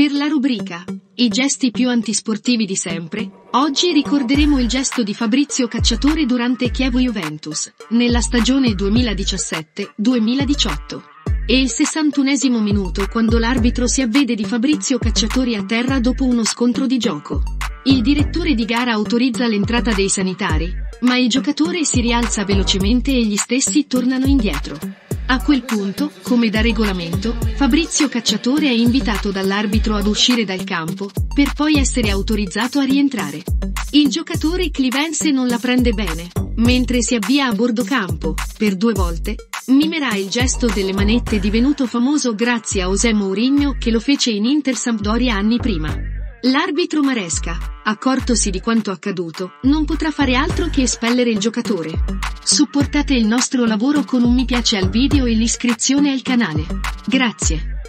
Per la rubrica I gesti più antisportivi di sempre, oggi ricorderemo il gesto di Fabrizio Cacciatore durante Chievo Juventus, nella stagione 2017-2018. E il 61esimo minuto quando l'arbitro si avvede di Fabrizio Cacciatori a terra dopo uno scontro di gioco. Il direttore di gara autorizza l'entrata dei sanitari, ma il giocatore si rialza velocemente e gli stessi tornano indietro. A quel punto, come da regolamento, Fabrizio Cacciatore è invitato dall'arbitro ad uscire dal campo, per poi essere autorizzato a rientrare. Il giocatore clivense non la prende bene, mentre si avvia a bordo campo, per due volte, mimerà il gesto delle manette divenuto famoso grazie a José Mourinho che lo fece in Inter Sampdoria anni prima. L'arbitro Maresca, accortosi di quanto accaduto, non potrà fare altro che espellere il giocatore. Supportate il nostro lavoro con un mi piace al video e l'iscrizione al canale. Grazie.